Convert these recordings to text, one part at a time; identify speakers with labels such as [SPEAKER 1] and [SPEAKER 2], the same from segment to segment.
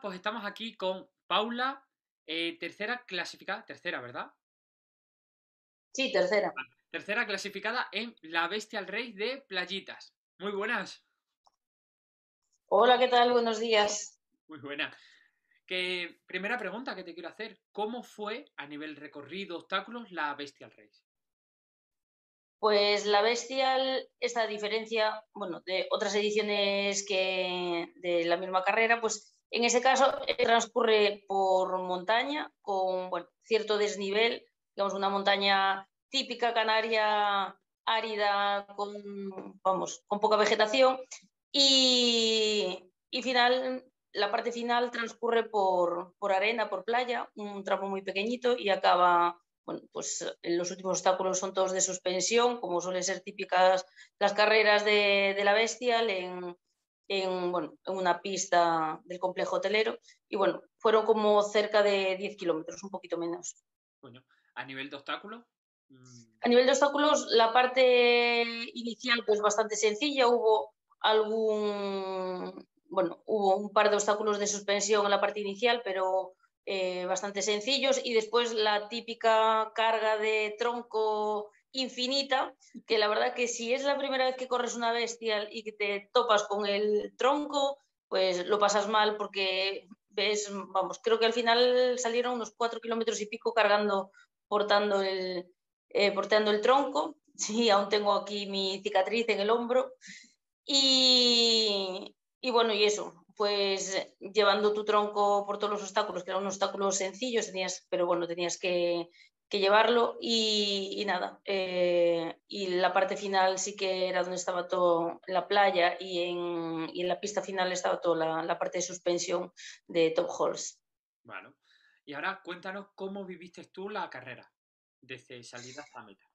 [SPEAKER 1] pues estamos aquí con Paula, eh, tercera clasificada, tercera, ¿verdad?
[SPEAKER 2] Sí, tercera.
[SPEAKER 1] Tercera clasificada en La Bestia al Rey de Playitas. Muy buenas.
[SPEAKER 2] Hola, ¿qué tal? Buenos días.
[SPEAKER 1] Muy buena. Que, primera pregunta que te quiero hacer. ¿Cómo fue a nivel recorrido, obstáculos, la Bestial Race?
[SPEAKER 2] Pues la Bestial, esta diferencia, bueno, de otras ediciones que de la misma carrera, pues en ese caso transcurre por montaña con cierto desnivel, digamos una montaña típica canaria árida con, vamos, con poca vegetación. Y, final, la parte final transcurre por, arena, por playa, un tramo muy pequeñito y acaba, bueno, pues los últimos obstáculos son todos de suspensión, como suelen ser típicas las carreras de, la bestia en, en, bueno, en una pista del complejo hotelero y bueno, fueron como cerca de 10 kilómetros, un poquito menos.
[SPEAKER 1] Bueno, a nivel de obstáculos,
[SPEAKER 2] a nivel de obstáculos, la parte inicial pues bastante sencilla, hubo algún, bueno, hubo un par de obstáculos de suspensión en la parte inicial, pero eh, bastante sencillos. Y después la típica carga de tronco infinita, que la verdad que si es la primera vez que corres una bestial y que te topas con el tronco, pues lo pasas mal porque ves, vamos, creo que al final salieron unos cuatro kilómetros y pico cargando, portando el, eh, portando el tronco. Sí, aún tengo aquí mi cicatriz en el hombro. Y, y bueno, y eso, pues llevando tu tronco por todos los obstáculos, que eran obstáculos sencillos, tenías, pero bueno, tenías que, que llevarlo y, nada. Eh, y la parte final sí que era donde estaba todo la playa y en, y en la pista final estaba toda la, parte de suspensión de Top Halls.
[SPEAKER 1] Bueno, y ahora cuéntanos cómo viviste tú la carrera desde salida hasta meta.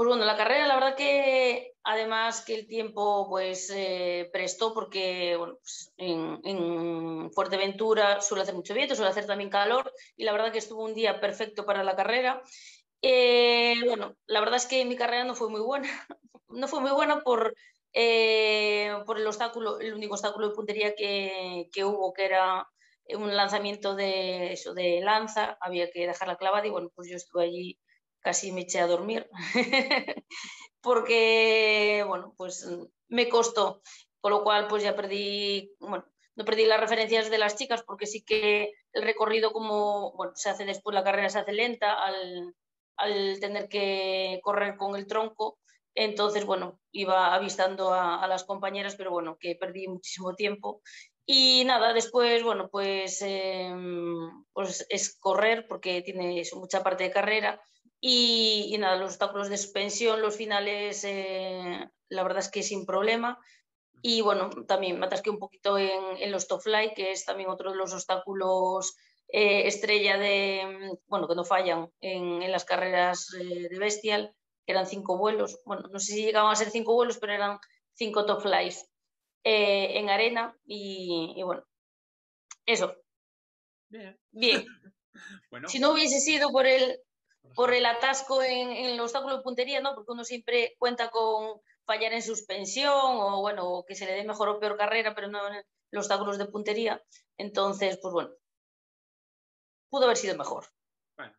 [SPEAKER 2] Pues bueno, la carrera, la verdad que además que el tiempo pues eh, prestó porque bueno, pues, en, Fuerteventura suele hacer mucho viento, suele hacer también calor y la verdad que estuvo un día perfecto para la carrera. Eh, bueno, la verdad es que mi carrera no fue muy buena, no fue muy buena por, eh, por el obstáculo, el único obstáculo de puntería que, que hubo, que era un lanzamiento de eso, de lanza, había que dejarla clavada y bueno, pues yo estuve allí casi me eché a dormir, porque, bueno, pues me costó, con lo cual pues ya perdí, bueno, no perdí las referencias de las chicas porque sí que el recorrido como, bueno, se hace después la carrera se hace lenta al, tener que correr con el tronco, entonces, bueno, iba avistando a, las compañeras, pero bueno, que perdí muchísimo tiempo. Y nada, después, bueno, pues, em, pues es correr porque tiene mucha parte de carrera y, nada, los obstáculos de suspensión, los finales, eh, la verdad es que sin problema. Y bueno, también me atasqué un poquito en, los top fly, que es también otro de los obstáculos eh, estrella de, bueno, que no fallan en, las carreras eh, de Bestial, que eran cinco vuelos. Bueno, no sé si llegaban a ser cinco vuelos, pero eran cinco top flies en arena. Y, bueno, eso. Bien. Bien. bueno. Si no hubiese sido por el, por el atasco en, el obstáculo de puntería, ¿no? Porque uno siempre cuenta con fallar en suspensión o, bueno, que se le dé mejor o peor carrera, pero no en los obstáculos de puntería. Entonces, pues bueno, pudo haber sido mejor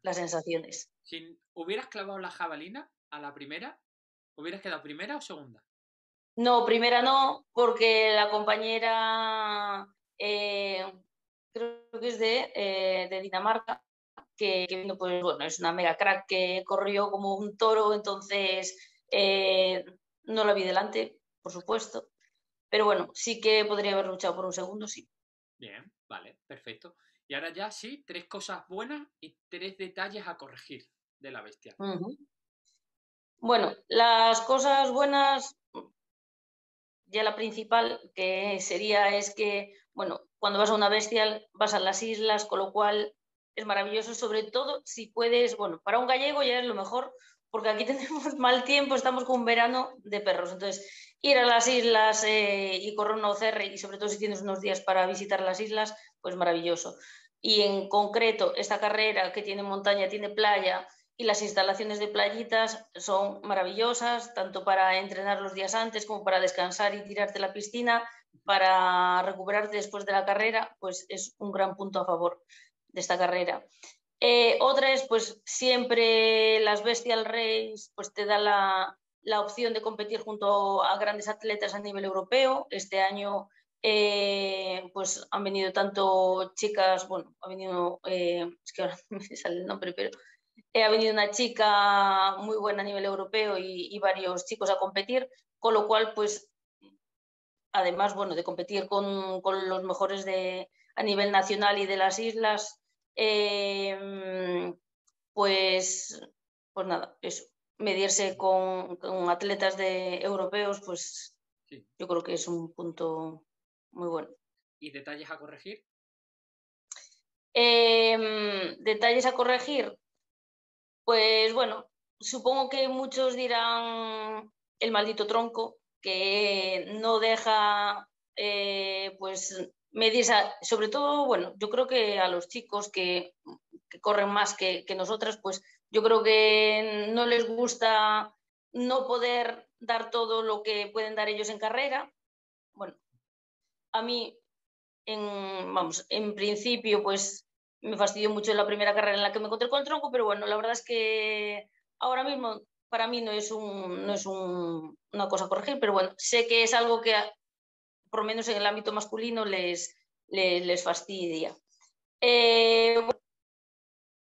[SPEAKER 2] las sensaciones.
[SPEAKER 1] Si hubieras clavado la jabalina a la primera, ¿hubieras quedado primera o segunda?
[SPEAKER 2] No, primera no, porque la compañera, eh, creo que es de, eh, de Dinamarca, que, pues, bueno, es una mega crack que corrió como un toro, entonces eh, no la vi delante, por supuesto. Pero bueno, sí que podría haber luchado por un segundo, sí.
[SPEAKER 1] Bien, vale, perfecto. Y ahora ya sí, tres cosas buenas y tres detalles a corregir de la bestia.
[SPEAKER 2] Bueno, las cosas buenas, ya la principal que sería es que, bueno, cuando vas a una bestial vas a las islas, con lo cual es maravilloso, sobre todo si puedes, bueno, para un gallego ya es lo mejor, porque aquí tenemos mal tiempo, estamos con un verano de perros, entonces ir a las islas eh, y correr una OCR y sobre todo si tienes unos días para visitar las islas, pues maravilloso. Y en concreto, esta carrera que tiene montaña, tiene playa y las instalaciones de playitas son maravillosas, tanto para entrenar los días antes como para descansar y tirarte la piscina, para recuperarte después de la carrera, pues es un gran punto a favor de esta carrera. Eh, otra es, pues siempre las Bestial Race pues, te da la, la, opción de competir junto a grandes atletas a nivel europeo. Este año eh, pues han venido tanto chicas, bueno, ha venido, eh, es que ahora me sale el nombre, pero ha venido una chica muy buena a nivel europeo y, y, varios chicos a competir, con lo cual, pues, además, bueno, de competir con, con los mejores de, a nivel nacional y de las islas, eh, pues, pues nada, eso, medirse con, con atletas de europeos, pues sí. yo creo que es un punto muy bueno.
[SPEAKER 1] ¿Y detalles a corregir?
[SPEAKER 2] Eh, detalles a corregir. Pues bueno, supongo que muchos dirán el maldito tronco, que no deja eh, pues medir, sobre todo, bueno, yo creo que a los chicos que, corren más que, que, nosotras, pues yo creo que no les gusta no poder dar todo lo que pueden dar ellos en carrera. Bueno, a mí, en, vamos, en principio, pues me fastidió mucho la primera carrera en la que me encontré con el tronco, pero bueno, la verdad es que ahora mismo para mí no es, una cosa a corregir, pero bueno, sé que es algo que por lo menos en el ámbito masculino les, les, fastidia. Eh,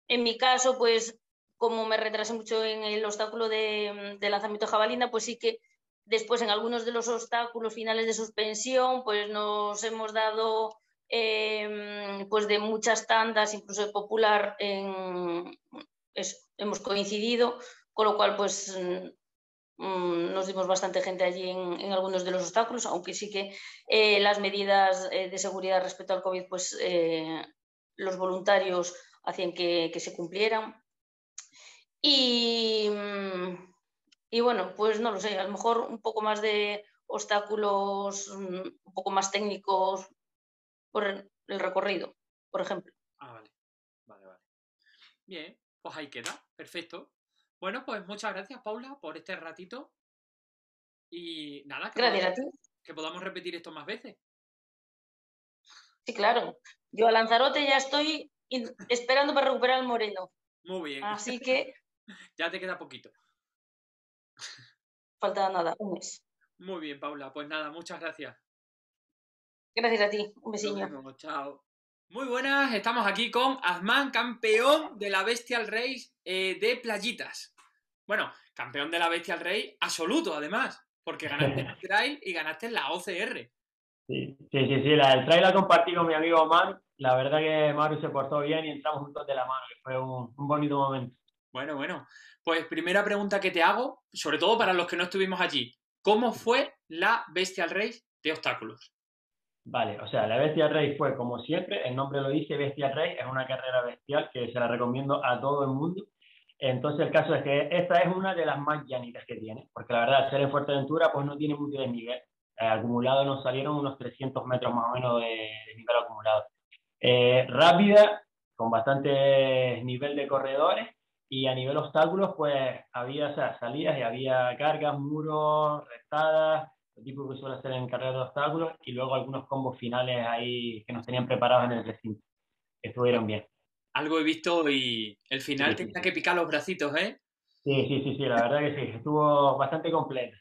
[SPEAKER 2] en mi caso, pues como me retrasé mucho en el obstáculo de, lanzamiento de jabalina, pues sí que Después, en algunos de los obstáculos finales de suspensión, pues nos hemos dado eh, pues de muchas tandas, incluso de popular, en, hemos coincidido, con lo cual pues nos dimos bastante gente allí en, algunos de los obstáculos, aunque sí que eh, las medidas eh, de seguridad respecto al COVID, pues eh, los voluntarios hacían que, se cumplieran. Y, mm, y bueno, pues no lo sé, a lo mejor un poco más de obstáculos, mm, un poco más técnicos por el recorrido, por ejemplo.
[SPEAKER 1] Ah, vale, vale, vale. Bien, pues ahí queda, perfecto. Bueno, pues muchas gracias, Paula, por este ratito. Y nada,
[SPEAKER 2] que, gracias podamos,
[SPEAKER 1] a ti. que podamos repetir esto más veces.
[SPEAKER 2] Sí, claro. Yo a Lanzarote ya estoy esperando para recuperar el moreno.
[SPEAKER 1] Muy bien.
[SPEAKER 2] Así que.
[SPEAKER 1] ya te queda poquito.
[SPEAKER 2] Falta nada, un mes.
[SPEAKER 1] Muy bien, Paula. Pues nada, muchas gracias.
[SPEAKER 2] Gracias a ti. Un besillo.
[SPEAKER 1] Vemos, chao. Muy buenas, estamos aquí con Azman, campeón de la Bestial Race eh, de playitas. Bueno, campeón de la Bestial Race absoluto, además, porque ganaste el trail y ganaste la OCR.
[SPEAKER 3] Sí, sí, sí, sí. La, el trail la compartí con mi amigo Man. La verdad que Maru se portó bien y entramos juntos de la mano, que fue un, un bonito momento.
[SPEAKER 1] Bueno, bueno. Pues primera pregunta que te hago, sobre todo para los que no estuvimos allí. ¿Cómo fue la Bestial Race de obstáculos?
[SPEAKER 3] Vale, o sea, la Bestial Race fue como siempre, el nombre lo dice, Bestial Race, es una carrera bestial que se la recomiendo a todo el mundo. Entonces el caso es que esta es una de las más llanitas que tiene, porque la verdad, ser en Fuerteventura, pues no tiene mucho desnivel. Eh, acumulado nos salieron unos 300 metros más o menos de, nivel acumulado. Eh, rápida, con bastante nivel de corredores, y a nivel obstáculos, pues había salidas y había cargas, muros, restadas, el tipo que suele hacer en carreras de obstáculos, y luego algunos combos finales ahí que nos tenían preparados en el recinto. Estuvieron bien.
[SPEAKER 1] Algo he visto y el final sí, tenía sí. que picar los bracitos, ¿eh?
[SPEAKER 3] Sí, sí, sí, sí, la verdad que sí, estuvo bastante completa.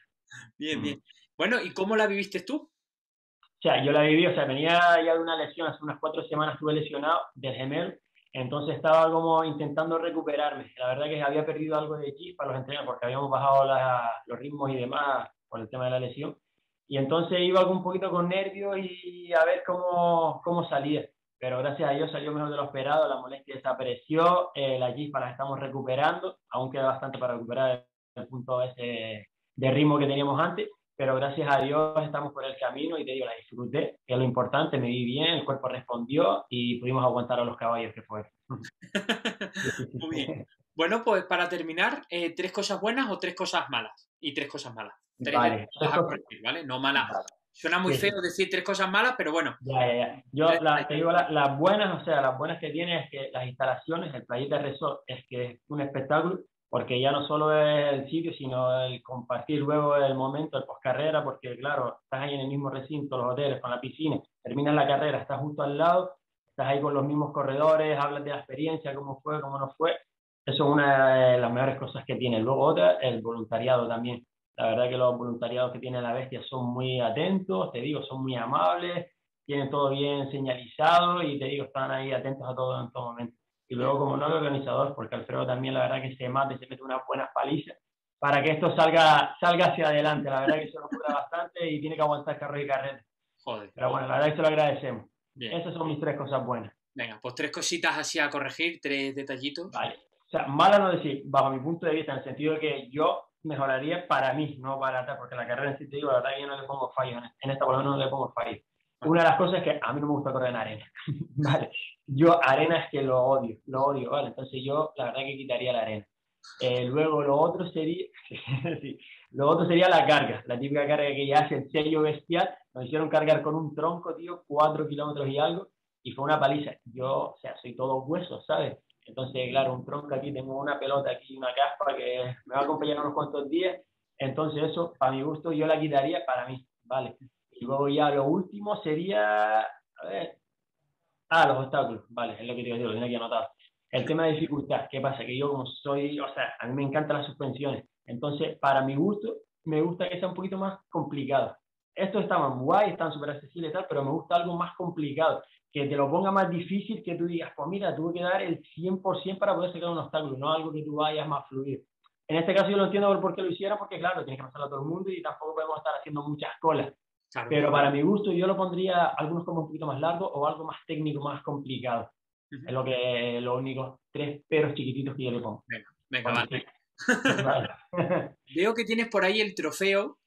[SPEAKER 1] Bien, bien. Bueno, ¿y cómo la viviste tú?
[SPEAKER 3] O sea, yo la viví, o sea, venía ya de una lesión, hace unas cuatro semanas estuve lesionado del gemelo, entonces estaba como intentando recuperarme. La verdad que había perdido algo de chispa los entrenos porque habíamos bajado la, los ritmos y demás por el tema de la lesión. Y entonces iba un poquito con nervios y a ver cómo, cómo salía. Pero gracias a Dios salió mejor de lo esperado, la molestia desapareció, eh, la chispa la estamos recuperando, aún queda bastante para recuperar el punto ese de ritmo que teníamos antes, pero gracias a Dios estamos por el camino y te digo, la disfruté, que es lo importante, me vi bien, el cuerpo respondió y pudimos aguantar a los caballos que fue.
[SPEAKER 1] Muy bien. Bueno, pues para terminar, eh, tres cosas buenas o tres cosas malas. Y tres cosas malas. Tres
[SPEAKER 3] vale.
[SPEAKER 1] cosas corregir, ¿vale? No malas. Vale. Suena muy sí, feo decir tres cosas malas, pero bueno.
[SPEAKER 3] Ya, ya, ya. Yo la, te digo las la buenas, o sea, las buenas que tiene es que las instalaciones, el Playita Resort, es que es un espectáculo. porque ya no solo es el sitio, sino el compartir luego el momento, el carrera porque claro, estás ahí en el mismo recinto, los hoteles, con la piscina, terminas la carrera, estás justo al lado, estás ahí con los mismos corredores, hablas de la experiencia, cómo fue, cómo no fue. Eso es una de las mejores cosas que tiene. Luego otra, el voluntariado también. La verdad que los voluntariados que tiene la bestia son muy atentos, te digo, son muy amables, tienen todo bien señalizado y te digo, están ahí atentos a todo en todo momento y luego como no organizador, porque Alfredo también la verdad que se mata y se mete una buena paliza para que esto salga, salga hacia adelante. La verdad que se lo cura bastante y tiene que aguantar carro y carrera. Joder. Pero bueno, la verdad que se lo agradecemos. Esas son mis tres cosas buenas.
[SPEAKER 1] Venga, pues tres cositas así a corregir, tres detallitos.
[SPEAKER 3] Vale. O sea, mala no decir, bajo mi punto de vista, en el sentido de que yo mejoraría para mí, no para atrás, porque la carrera en sí te digo, la verdad que yo no le pongo fallo, en esta por lo menos no le pongo fallo. Una de las cosas es que a mí no me gusta correr en arena. vale. Yo arena es que lo odio, lo odio, ¿vale? Entonces yo la verdad que quitaría la arena. Eh, luego lo otro sería, sí, lo otro sería la carga, la típica carga que ya hace el sello bestial. Nos hicieron cargar con un tronco, tío, cuatro kilómetros y algo, y fue una paliza. Yo, o sea, soy todo hueso, ¿sabes? Entonces, claro, un tronco aquí, tengo una pelota aquí, una caspa que me va a acompañar unos cuantos días. Entonces, eso, para mi gusto, yo la quitaría para mí, ¿vale? Y luego ya lo último sería, a ver, ah, los obstáculos, vale, es lo que te digo, lo tengo aquí anotado. El tema de dificultad, ¿qué pasa? Que yo como soy, o sea, a mí me encantan las suspensiones, entonces para mi gusto, me gusta que sea un poquito más complicado. Estos están guay, están súper accesibles y tal, pero me gusta algo más complicado, que te lo ponga más difícil, que tú digas, pues mira, tuve que dar el 100% para poder sacar un obstáculo, no algo que tú vayas más fluido. En este caso yo lo entiendo por qué lo hiciera, porque claro, tienes que pasarlo a todo el mundo y tampoco podemos estar haciendo muchas colas. Pero para mi gusto yo lo pondría algunos como un poquito más largo o algo más técnico, más complicado. Es lo que los únicos tres peros chiquititos que yo le pongo.
[SPEAKER 1] Venga, venga, vale. Veo que tienes por ahí el trofeo.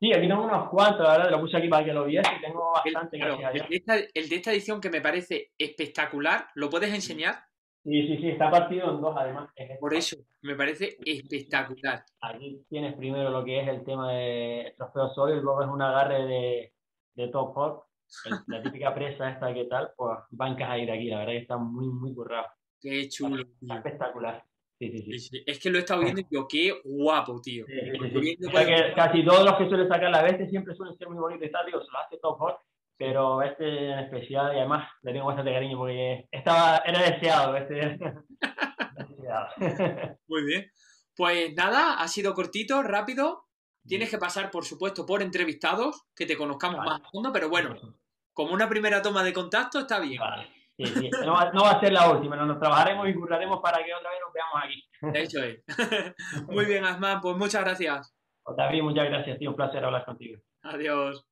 [SPEAKER 3] Sí, aquí tengo unos cuantos, la verdad, lo puse aquí para que lo vieras y tengo bastante.
[SPEAKER 1] El, el, de esta, el de esta edición que me parece espectacular, ¿lo puedes enseñar?
[SPEAKER 3] Sí, sí, sí, está partido en dos además.
[SPEAKER 1] Por eso, me parece espectacular.
[SPEAKER 3] Aquí tienes primero lo que es el tema de trofeo solo y luego es un agarre de, de top hop, la típica presa esta que tal, pues bancas a ir aquí, la verdad que está muy, muy currado.
[SPEAKER 1] Qué chulo.
[SPEAKER 3] Está espectacular. Sí, sí, sí.
[SPEAKER 1] Es que lo he estado viendo y yo, qué guapo, tío.
[SPEAKER 3] que casi todos los que suelen sacar la bestia siempre suelen ser muy bonitos y tal, digo, se lo hace top hop pero este en especial, y además le tengo bastante cariño porque estaba, era deseado, este.
[SPEAKER 1] Muy bien. Pues nada, ha sido cortito, rápido. Tienes que pasar, por supuesto, por entrevistados, que te conozcamos más a fondo, pero bueno, como una primera toma de contacto está bien.
[SPEAKER 3] No, va, a ser la última, nos trabajaremos y curraremos para que otra vez nos veamos aquí.
[SPEAKER 1] De hecho es. Muy bien, Asman, pues muchas gracias.
[SPEAKER 3] David, muchas gracias, tío, un placer hablar contigo.
[SPEAKER 1] Adiós.